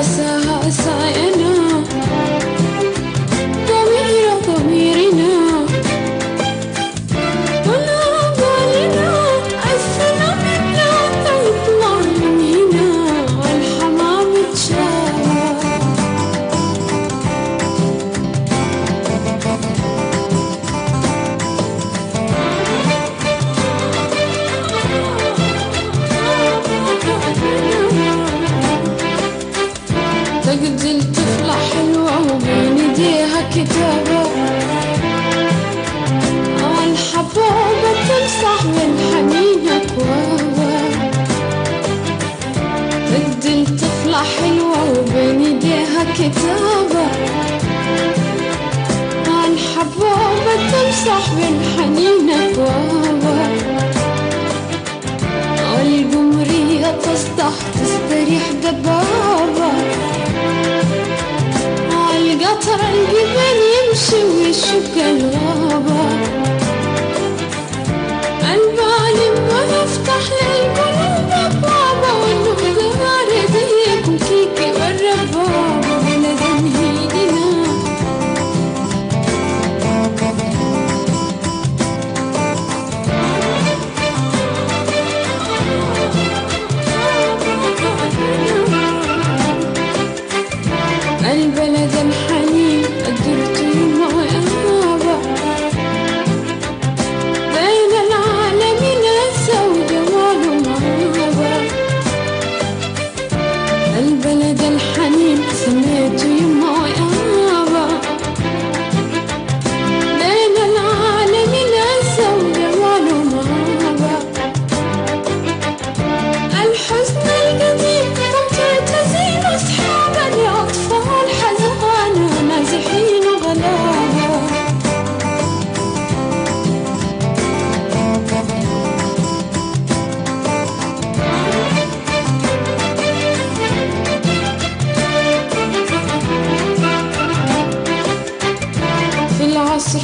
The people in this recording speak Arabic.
أسى أسى ينام بدي طفلة حلوة وبين إيديها كتابة. عن حبوبة تمسح بالحنين بابا أبوابها القمرية تصدح تستريح دبابة. عالقطر القبل يمشي ويشق الغابة